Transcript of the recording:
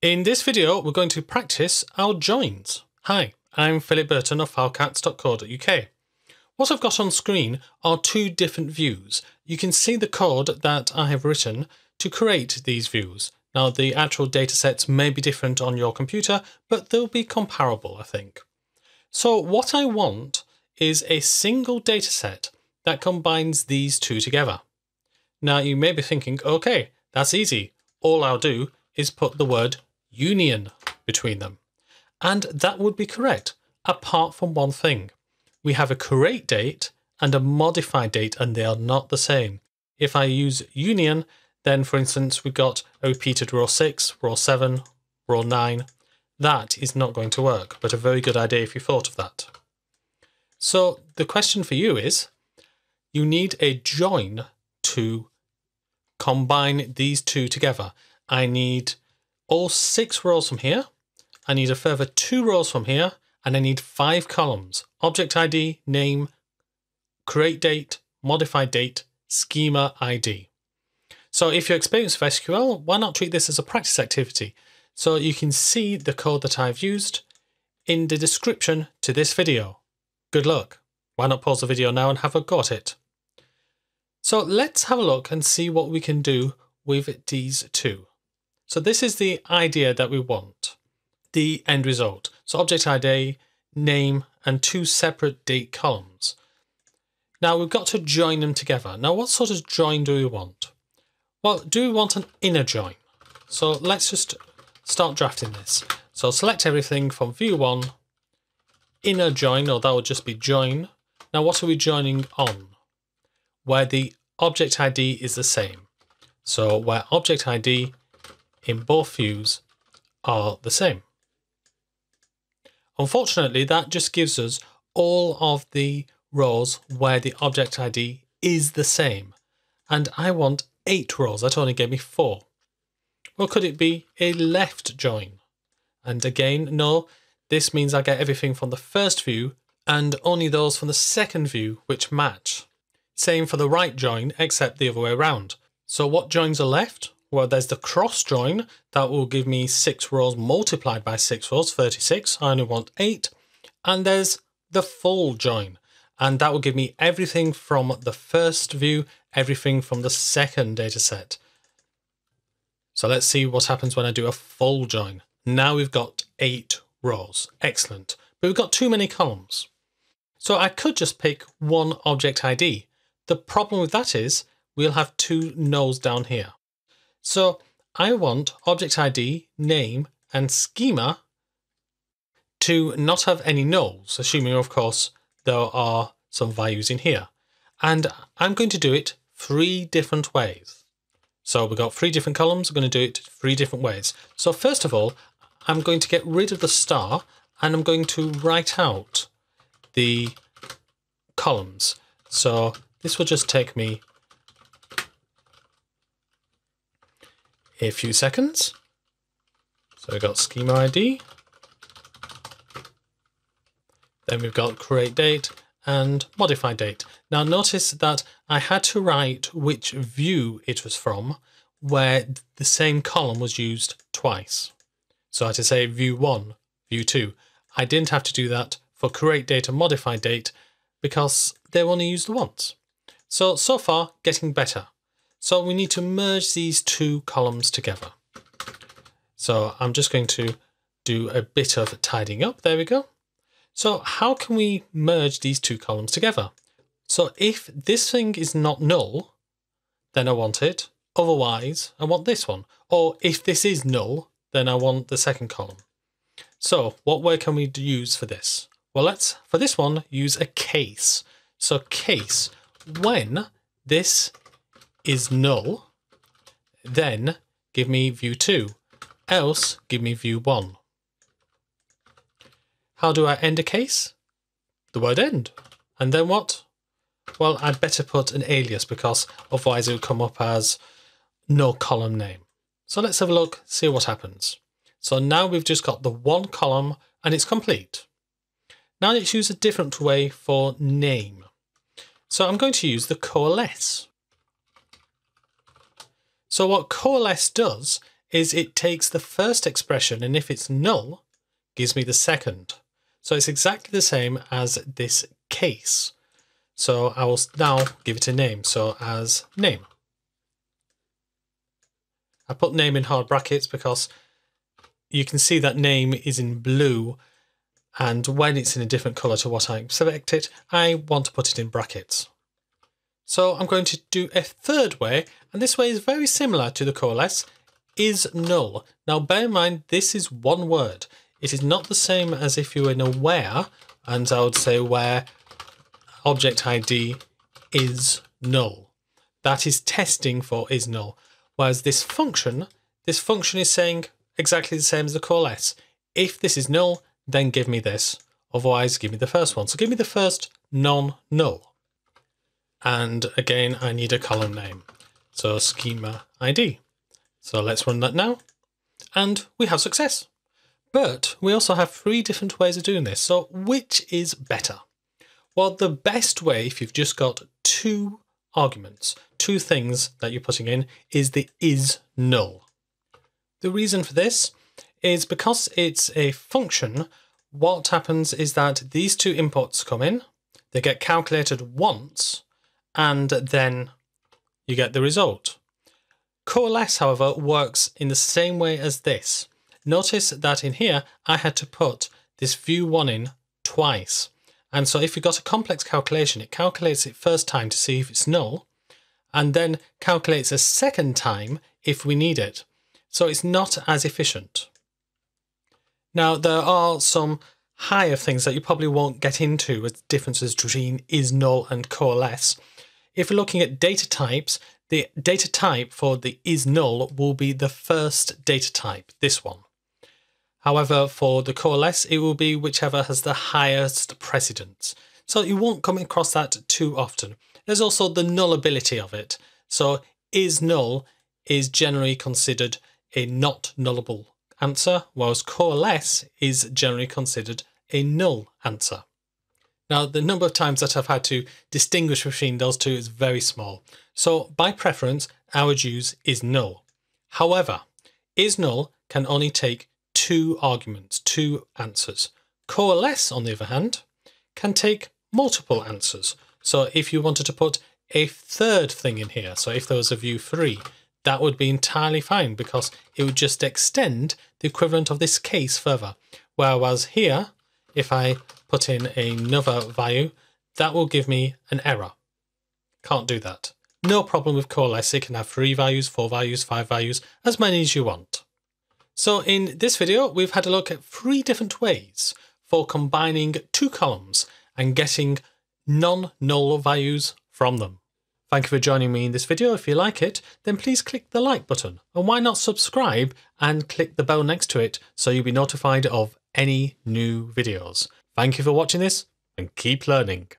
In this video, we're going to practice our joins. Hi, I'm Philip Burton of filecats.co.uk. What I've got on screen are two different views. You can see the code that I have written to create these views. Now, the actual datasets may be different on your computer, but they'll be comparable, I think. So what I want is a single dataset that combines these two together. Now, you may be thinking, okay, that's easy. All I'll do is put the word union between them. And that would be correct, apart from one thing. We have a create date and a modified date, and they are not the same. If I use union, then for instance, we've got a repeated row 6, row 7, row 9. That is not going to work, but a very good idea if you thought of that. So the question for you is, you need a join to combine these two together. I need all six rows from here. I need a further two rows from here, and I need five columns. Object ID, name, create date, modified date, schema ID. So if you're experienced with SQL, why not treat this as a practice activity? So you can see the code that I've used in the description to this video. Good luck. Why not pause the video now and have a go at it? So let's have a look and see what we can do with these two. So this is the idea that we want, the end result. So object ID, name, and two separate date columns. Now we've got to join them together. Now what sort of join do we want? Well, do we want an inner join? So let's just start drafting this. So select everything from view one, inner join, or that would just be join. Now what are we joining on? Where the object ID is the same. So where object ID in both views are the same. Unfortunately, that just gives us all of the rows where the object ID is the same. And I want eight rows, that only gave me four. Well, could it be a left join? And again, no, this means I get everything from the first view and only those from the second view which match. Same for the right join, except the other way around. So what joins are left? Well, there's the cross join that will give me six rows multiplied by six rows, 36. I only want eight. And there's the full join, and that will give me everything from the first view, everything from the second data set. So let's see what happens when I do a full join. Now we've got eight rows. Excellent. But we've got too many columns. So I could just pick one object ID. The problem with that is we'll have two nulls down here. So I want object ID, name, and schema to not have any nulls, assuming, of course, there are some values in here. And I'm going to do it three different ways. So we've got three different columns. I'm going to do it three different ways. So first of all, I'm going to get rid of the star and I'm going to write out the columns. So this will just take me a few seconds. So we've got schema ID. Then we've got create date and modify date. Now notice that I had to write which view it was from where the same column was used twice. So I had to say view 1, view 2. I didn't have to do that for create date and modify date because they were only used once. So, so far, getting better. So we need to merge these two columns together. So I'm just going to do a bit of tidying up. There we go. So how can we merge these two columns together? So if this thing is not null, then I want it. Otherwise, I want this one. Or if this is null, then I want the second column. So what word can we use for this? Well, let's, for this one, use a case. So case, when this is null, then give me view 2, else give me view 1. How do I end a case? The word end. And then what? Well, I'd better put an alias because otherwise it would come up as no column name. So let's have a look, see what happens. So now we've just got the one column and it's complete. Now let's use a different way for name. So I'm going to use the coalesce. So what coalesce does is it takes the first expression and if it's null, gives me the second. So it's exactly the same as this case. So I will now give it a name. So as name. I put name in hard brackets because you can see that name is in blue and when it's in a different colour to what I selected, I want to put it in brackets. So I'm going to do a third way, and this way is very similar to the coalesce, is null. Now bear in mind, this is one word. It is not the same as if you were in a where, and I would say where object ID is null. That is testing for is null. Whereas this function, this function is saying exactly the same as the coalesce. If this is null, then give me this. Otherwise, give me the first one. So give me the first non-null. And again, I need a column name. So schema ID. So let's run that now. And we have success. But we also have three different ways of doing this. So which is better? Well, the best way, if you've just got two arguments, two things that you're putting in, is the is null. The reason for this is because it's a function, what happens is that these two inputs come in, they get calculated once, and then you get the result. Coalesce, however, works in the same way as this. Notice that in here, I had to put this view1 in twice. And so if you've got a complex calculation, it calculates it first time to see if it's null, and then calculates a second time if we need it. So it's not as efficient. Now, there are some higher things that you probably won't get into as differences between is null and coalesce. If we're looking at data types, the data type for the is null will be the first data type, this one. However, for the coalesce, it will be whichever has the highest precedence. So you won't come across that too often. There's also the nullability of it. So is null is generally considered a not nullable answer, whereas coalesce is generally considered a null answer. Now, the number of times that I've had to distinguish between those two is very small. So by preference, would use is null. However, is null can only take two arguments, two answers. Coalesce, on the other hand, can take multiple answers. So if you wanted to put a third thing in here, so if there was a view three, that would be entirely fine because it would just extend the equivalent of this case further. Whereas here, if I put in another value, that will give me an error. Can't do that. No problem with coalesce, it can have three values, four values, five values, as many as you want. So in this video, we've had a look at three different ways for combining two columns and getting non-null values from them. Thank you for joining me in this video. If you like it, then please click the like button. And why not subscribe and click the bell next to it so you'll be notified of any new videos. Thank you for watching this and keep learning.